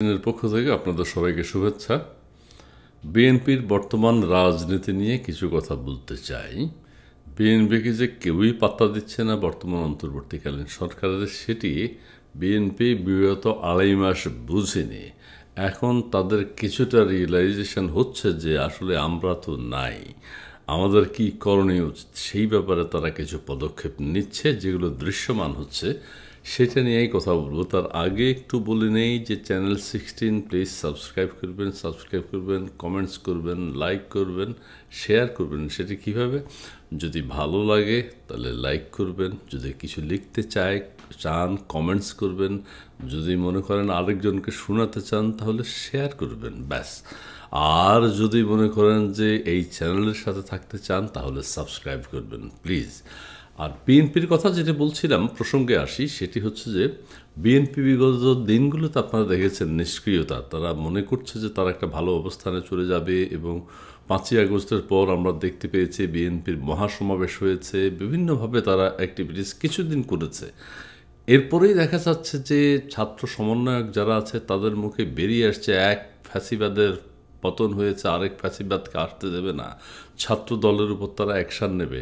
এর পক্ষ থেকে আপনাদের সবাইকে শুভেচ্ছা। বিএনপির বর্তমান রাজনীতি নিয়ে কিছু কথা বলতে চাই। বিএনপিকে যে কেউই পাত্তা দিচ্ছে না বর্তমান অন্তর্বর্তীকালীন সরকারের, সেটি বিএনপি বিগত আড়াই মাস বুঝেনি। এখন তাদের কিছুটা রিয়েলাইজেশন হচ্ছে যে আসলে আমরা তো নাই। আমাদের কি করণীয় সেই ব্যাপারে তারা কিছু পদক্ষেপ নিচ্ছে যেগুলো দৃশ্যমান হচ্ছে। সেটা নিয়েই কথা বলব। তার আগে একটু বলে নেই যে চ্যানেল সিক্সটিন, প্লিজ সাবস্ক্রাইব করবেন সাবস্ক্রাইব করবেন, কমেন্টস করবেন, লাইক করবেন, শেয়ার করবেন। সেটি কীভাবে? যদি ভালো লাগে, তাহলে লাইক করবেন। যদি কিছু লিখতে চায়, চান কমেন্টস করবেন। যদি মনে করেন আরেকজনকে শোনাতে চান, তাহলে শেয়ার করবেন, ব্যাস। আর যদি মনে করেন যে এই চ্যানেলের সাথে থাকতে চান, তাহলে সাবস্ক্রাইব করবেন প্লিজ আর বিএনপির কথা যেটা বলছিলাম, প্রসঙ্গে আসি, সেটি হচ্ছে যে বিএনপি বিগত দিনগুলোতে আপনারা দেখেছেন নিষ্ক্রিয়তা। তারা মনে করছে যে তারা একটা ভালো অবস্থানে চলে যাবে এবং পাঁচই আগস্টের পর আমরা দেখতে পেয়েছি বিএনপির মহাসমাবেশ হয়েছে, বিভিন্নভাবে তারা অ্যাক্টিভিটিস কিছুদিন করেছে। এরপরেই দেখা যাচ্ছে যে ছাত্র সমন্বয়ক যারা আছে তাদের মুখে বেরিয়ে আসছে, এক ফ্যাসিবাদের পতন হয়েছে, আরেক ফ্যাসিবাদকে আসতে দেবে না। ছাত্র দলের উপর তারা অ্যাকশান নেবে।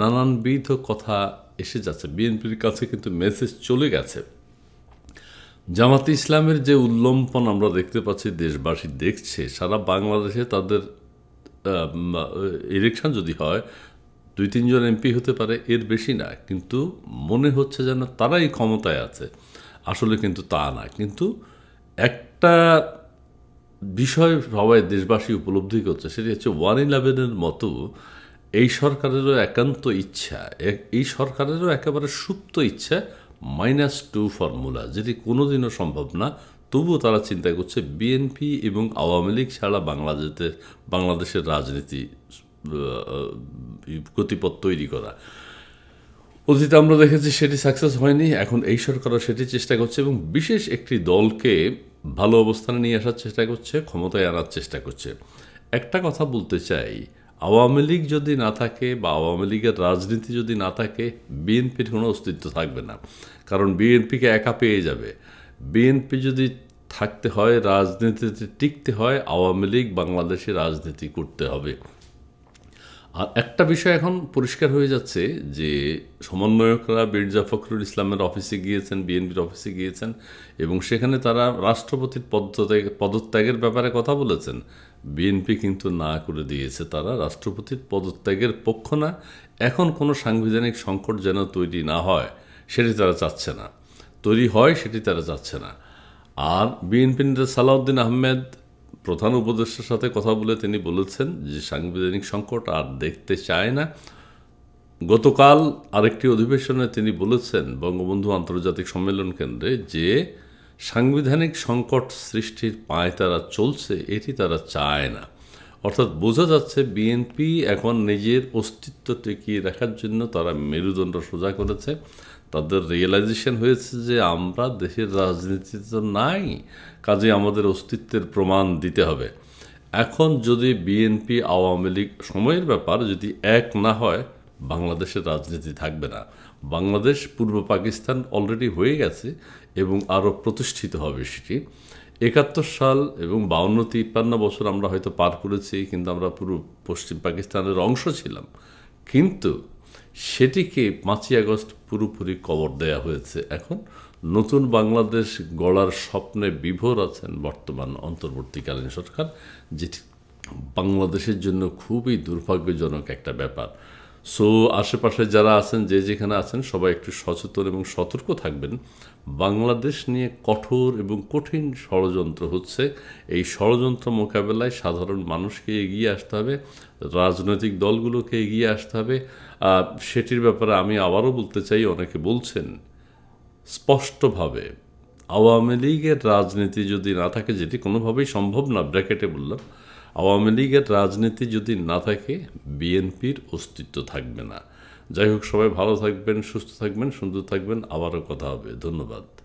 নানানবিধ কথা এসে যাচ্ছে। বিএনপির কাছে কিন্তু মেসেজ চলে গেছে। জামাতে ইসলামের যে উল্লম্পন আমরা দেখতে পাচ্ছি, দেশবাসী দেখছে, সারা বাংলাদেশে তাদের ইলেকশন যদি হয়, দুই তিনজন এমপি হতে পারে, এর বেশি না। কিন্তু মনে হচ্ছে যেন তারাই ক্ষমতায় আছে। আসলে কিন্তু তা না। কিন্তু একটা বিষয় সবাই দেশবাসী উপলব্ধি করছে, সেটি হচ্ছে ওয়ান ইলেভেনের মতো এই সরকারেরও একান্ত ইচ্ছা এই সরকারেরও একেবারে সুপ্ত ইচ্ছা মাইনাস টু ফর্মুলা। যেটি কোনোদিনও সম্ভব না, তবুও তারা চিন্তা করছে বিএনপি এবং আওয়ামী লীগ ছাড়া বাংলাদেশের বাংলাদেশের রাজনীতি গতিপথ তৈরি করা। অতীতে আমরা দেখেছি সেটি সাকসেস হয়নি, এখন এই সরকারও সেটি চেষ্টা করছে এবং বিশেষ একটি দলকে ভালো অবস্থানে নিয়ে আসার চেষ্টা করছে, ক্ষমতায় আনার চেষ্টা করছে। একটা কথা বলতে চাই আওয়ামী লীগ যদি না থাকে বা আওয়ামী লীগের রাজনীতি যদি না থাকে, বিএনপির কোনো অস্তিত্ব থাকবে না। কারণ বিএনপিকে একা পেয়ে যাবে। বিএনপি যদি থাকতে হয়, রাজনীতিতে টিকতে হয়, আওয়ামী লীগ বাংলাদেশে রাজনীতি করতে হবে। আর একটা বিষয় এখন পরিষ্কার হয়ে যাচ্ছে যে সমন্বয়করা মির্জা ফখরুল ইসলামের অফিসে গিয়েছেন, বিএনপির অফিসে গিয়েছেন এবং সেখানে তারা রাষ্ট্রপতির পদত্যাগ, পদত্যাগের ব্যাপারে কথা বলেছেন। বিএনপি কিন্তু না করে দিয়েছে তারা, রাষ্ট্রপতির পদত্যাগের পক্ষ না। এখন কোনো সাংবিধানিক সংকট যেন তৈরি না হয়, সেটি তারা চাচ্ছে না। তৈরি হয়, সেটি তারা চাচ্ছে না। আর বিএনপি নেতা সালাউদ্দিন আহমেদ প্রধান উপদেষ্টার সাথে কথা বলে তিনি বলেছেন যে সাংবিধানিক সংকট আর দেখতে চায় না। গতকাল আরেকটি অধিবেশনে তিনি বলেছেন বঙ্গবন্ধু আন্তর্জাতিক সম্মেলন কেন্দ্রে যে সাংবিধানিক সংকট সৃষ্টির পায় তারা চলছে, এটি তারা চায় না। অর্থাৎ বোঝা যাচ্ছে বিএনপি এখন নিজের অস্তিত্ব টিকিয়ে রাখার জন্য তারা মেরুদণ্ড সোজা করেছে। তাদের রিয়েলাইজেশন হয়েছে যে আমরা দেশের রাজনীতিতে তো নাই, কাজে আমাদের অস্তিত্বের প্রমাণ দিতে হবে। এখন যদি বিএনপি আওয়ামী লীগ সময়ের ব্যাপার যদি এক না হয়, বাংলাদেশের রাজনীতি থাকবে না। বাংলাদেশ পূর্ব পাকিস্তান অলরেডি হয়ে গেছে এবং আরও প্রতিষ্ঠিত হবে সেটি। একাত্তর সাল এবং বাউন্ন, তিপ্পান্ন বছর আমরা হয়তো পার করেছি, কিন্তু আমরা পুরো পশ্চিম পাকিস্তানের অংশ ছিলাম। কিন্তু সেটিকে পাঁচই আগস্ট পুরোপুরি কবর দেয়া হয়েছে। এখন নতুন বাংলাদেশ গড়ার স্বপ্নে বিভোর আছেন বর্তমান অন্তর্বর্তীকালীন সরকার, যেটি বাংলাদেশের জন্য খুবই দুর্ভাগ্যজনক একটা ব্যাপার। সো আশেপাশে যারা আছেন, যে যেখানে আছেন, সবাই একটু সচেতন এবং সতর্ক থাকবেন। বাংলাদেশ নিয়ে কঠোর এবং কঠিন ষড়যন্ত্র হচ্ছে। এই ষড়যন্ত্র মোকাবেলায় সাধারণ মানুষকে এগিয়ে আসতে হবে, রাজনৈতিক দলগুলোকে এগিয়ে আসতে হবে। সেটির ব্যাপারে আমি আবারও বলতে চাই, অনেকে বলছেন, স্পষ্টভাবে আওয়ামী লীগের রাজনীতি যদি না থাকে, যেটি কোনোভাবেই সম্ভব না, ব্র্যাকেটে বললাম আওয়ামী লীগের রাজনীতি যদি না থাকে, বিএনপির অস্তিত্ব থাকবে না। যাই হোক, সবাই ভালো থাকবেন, সুস্থ থাকবেন, সুন্দর থাকবেন। আবারও কথা হবে। ধন্যবাদ।